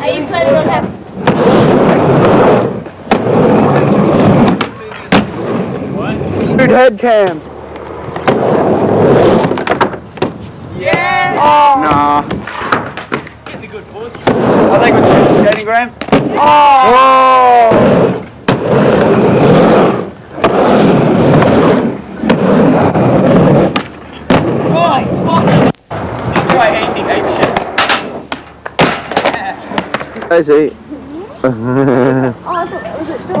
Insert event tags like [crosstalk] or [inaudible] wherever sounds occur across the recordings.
Are you planning on having? Dude, head cam. Yeah! Oh. Nah. Getting the good boys. Are they good shoots, skating, Graham? Oh. Ah. Right, I see. Mm-hmm. [laughs] Oh,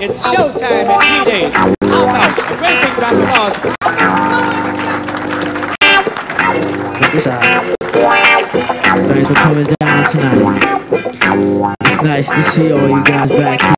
It's showtime in three days. How about a great big round of applause? Thanks for coming down tonight. It's nice to see all you guys back here.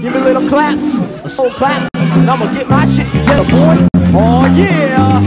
Give me little claps, a soul clap, and I'ma get my shit together, boy. Oh yeah.